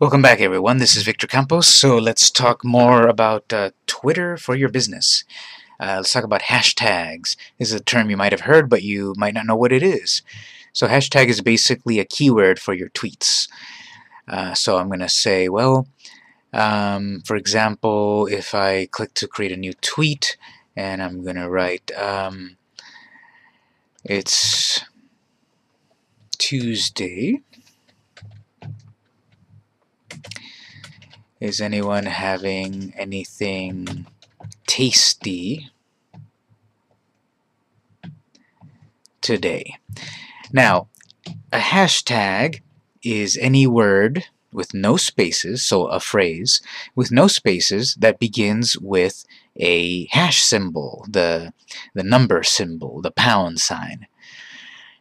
Welcome back everyone, this is Victor Campos. So let's talk more about uh, Twitter for your business. Uh, let's talk about hashtags. This is a term you might have heard, but you might not know what it is. So hashtag is basically a keyword for your tweets. Uh, so I'm going to say, well, um, for example, if I click to create a new tweet, and I'm going to write, um, it's Tuesday, Is anyone having anything tasty today? Now, a hashtag is any word with no spaces, so a phrase, with no spaces that begins with a hash symbol, the, the number symbol, the pound sign.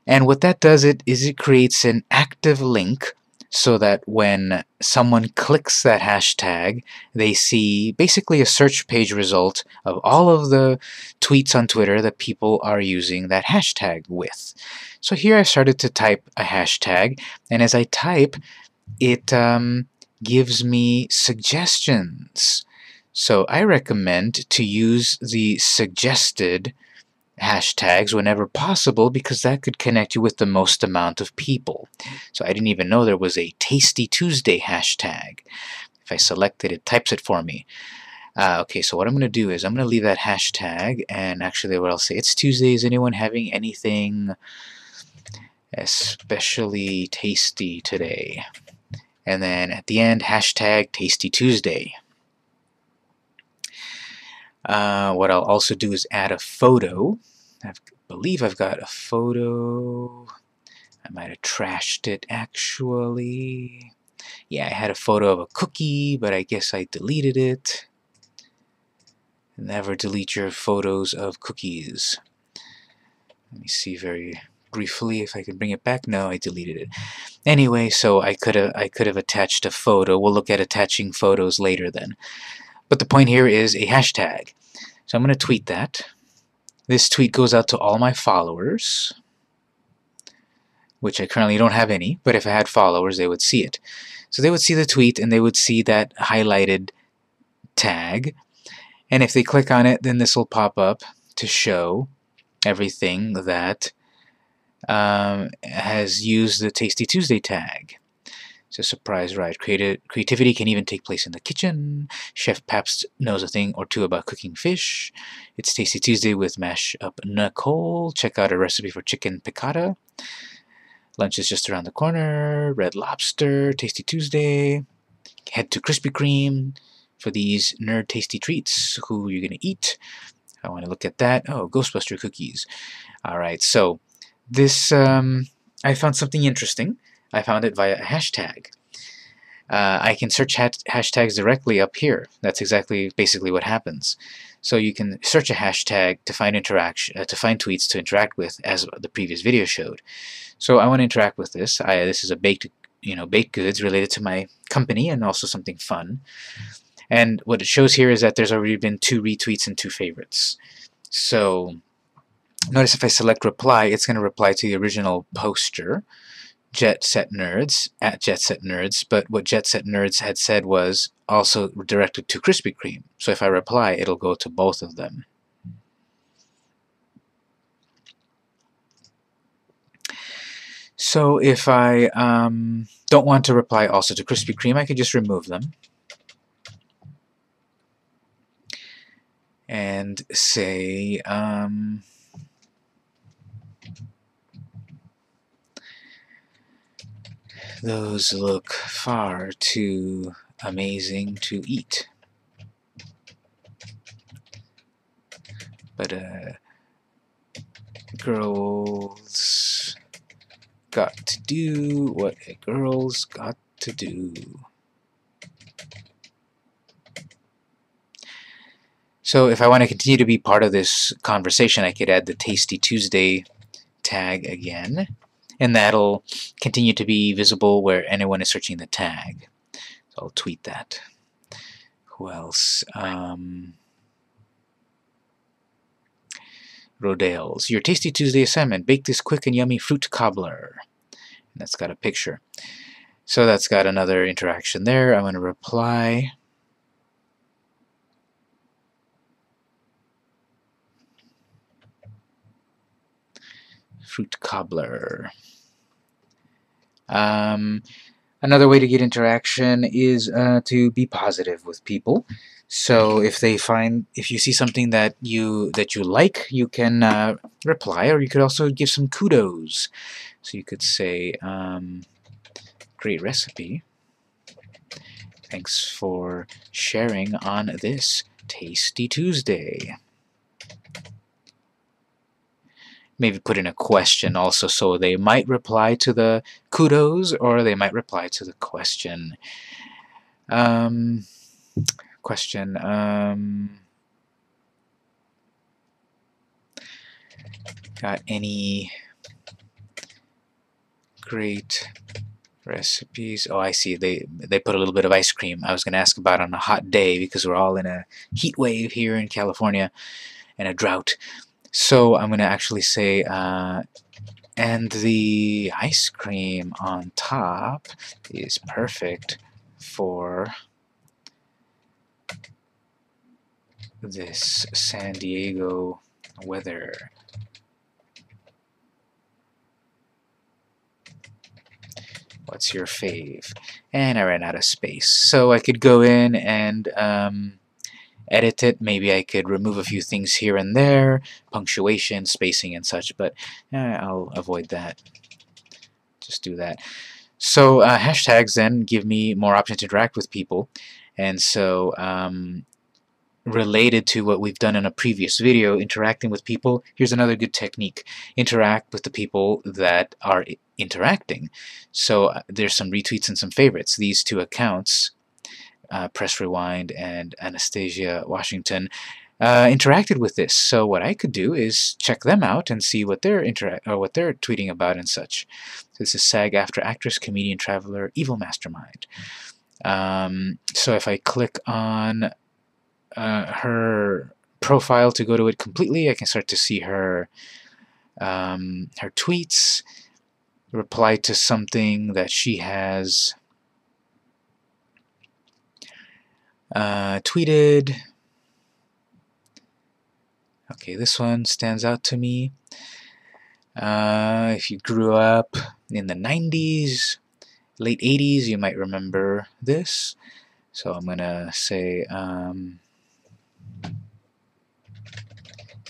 And what that does it is it creates an active link so that when someone clicks that hashtag, they see basically a search page result of all of the tweets on Twitter that people are using that hashtag with. So here I started to type a hashtag, and as I type, it um, gives me suggestions. So I recommend to use the suggested hashtags whenever possible because that could connect you with the most amount of people. So I didn't even know there was a Tasty Tuesday hashtag. If I select it, it types it for me. Uh, okay, so what I'm going to do is I'm going to leave that hashtag and actually what I'll say, it's Tuesday, is anyone having anything especially tasty today? And then at the end, hashtag Tasty Tuesday. Uh, what I'll also do is add a photo. I believe I've got a photo. I might have trashed it actually. Yeah, I had a photo of a cookie, but I guess I deleted it. Never delete your photos of cookies. Let me see very briefly if I can bring it back. No, I deleted it. Anyway, so I could have I could have attached a photo. We'll look at attaching photos later then. But the point here is a hashtag. So I'm going to tweet that. This tweet goes out to all my followers, which I currently don't have any, but if I had followers, they would see it. So they would see the tweet and they would see that highlighted tag. And if they click on it, then this will pop up to show everything that um, has used the Tasty Tuesday tag. It's a surprise ride. Creati creativity can even take place in the kitchen. Chef Pabst knows a thing or two about cooking fish. It's Tasty Tuesday with Mash Up Nicole. Check out a recipe for chicken piccata. Lunch is just around the corner. Red Lobster, Tasty Tuesday. Head to Krispy Kreme for these nerd tasty treats. Who you're going to eat. I want to look at that. Oh, Ghostbuster cookies. All right, so this, um, I found something interesting. I found it via a hashtag. Uh, I can search hashtags directly up here. That's exactly basically what happens. So you can search a hashtag to find interaction, uh, to find tweets to interact with, as the previous video showed. So I want to interact with this. I, this is a baked, you know, baked goods related to my company and also something fun. And what it shows here is that there's already been two retweets and two favorites. So notice if I select reply, it's going to reply to the original poster. Jet Set Nerds at Jet Set Nerds, but what Jet Set Nerds had said was also directed to Krispy Kreme. So if I reply, it'll go to both of them. So if I um, don't want to reply also to Krispy Kreme, I could just remove them. And say, um, Those look far too amazing to eat. But, uh, girls got to do what a girl's got to do. So if I want to continue to be part of this conversation, I could add the Tasty Tuesday tag again and that'll continue to be visible where anyone is searching the tag. So I'll tweet that. Who else? Um, Rodale's. Your Tasty Tuesday assignment. Bake this quick and yummy fruit cobbler. And that's got a picture. So that's got another interaction there. I'm going to reply. Fruit cobbler. Um, another way to get interaction is uh, to be positive with people. So if they find, if you see something that you that you like, you can uh, reply, or you could also give some kudos. So you could say, um, "Great recipe. Thanks for sharing on this Tasty Tuesday." Maybe put in a question also, so they might reply to the kudos, or they might reply to the question. Um, question. Um, got any great recipes? Oh, I see. They they put a little bit of ice cream. I was going to ask about on a hot day because we're all in a heat wave here in California and a drought. So I'm going to actually say, uh, and the ice cream on top is perfect for this San Diego weather. What's your fave? And I ran out of space. So I could go in and um, edit it. Maybe I could remove a few things here and there, punctuation, spacing, and such, but eh, I'll avoid that. Just do that. So uh, hashtags then give me more options to interact with people. And so um, related to what we've done in a previous video, interacting with people, here's another good technique. Interact with the people that are interacting. So uh, there's some retweets and some favorites. These two accounts, uh, Press Rewind and Anastasia Washington, uh, interacted with this. So what I could do is check them out and see what they're interact or what they're tweeting about and such. So this is SAG-AFTRA actress, comedian, traveler, evil mastermind. Um, so if I click on uh, her profile to go to it completely. I can start to see her um, her tweets, reply to something that she has uh, tweeted. Okay, this one stands out to me. Uh, if you grew up in the 90s, late 80s, you might remember this. So I'm going to say, um,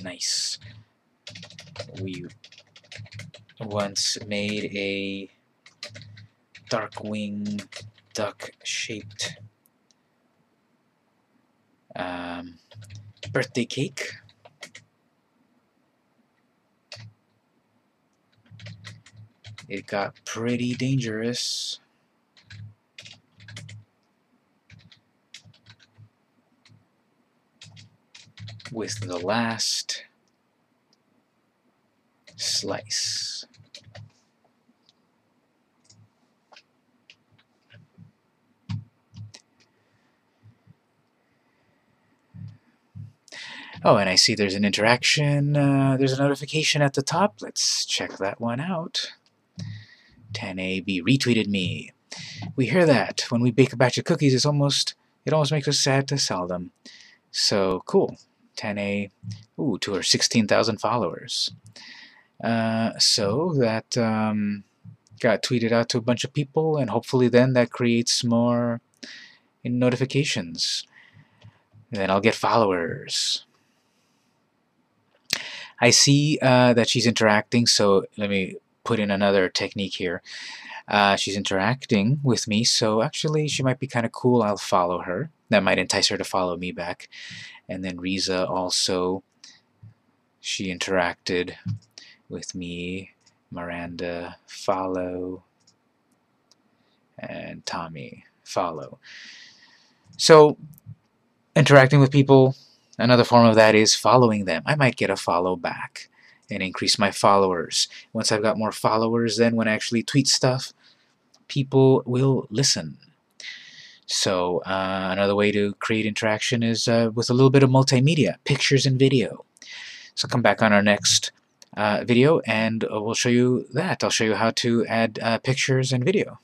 Nice. We once made a Darkwing duck-shaped um, birthday cake. It got pretty dangerous. with the last slice. Oh, and I see there's an interaction. Uh, there's a notification at the top. Let's check that one out. 10AB retweeted me. We hear that when we bake a batch of cookies, it's almost it almost makes us sad to sell them. So cool. 10A, ooh, to her 16,000 followers. Uh, so that um, got tweeted out to a bunch of people, and hopefully then that creates more notifications. And then I'll get followers. I see uh, that she's interacting, so let me put in another technique here. Uh, she's interacting with me, so actually she might be kind of cool. I'll follow her. That might entice her to follow me back. And then Riza also, she interacted with me, Miranda, follow, and Tommy, follow. So, interacting with people, another form of that is following them. I might get a follow back and increase my followers. Once I've got more followers, then when I actually tweet stuff, people will listen. So uh, another way to create interaction is uh, with a little bit of multimedia, pictures and video. So come back on our next uh, video and uh, we'll show you that. I'll show you how to add uh, pictures and video.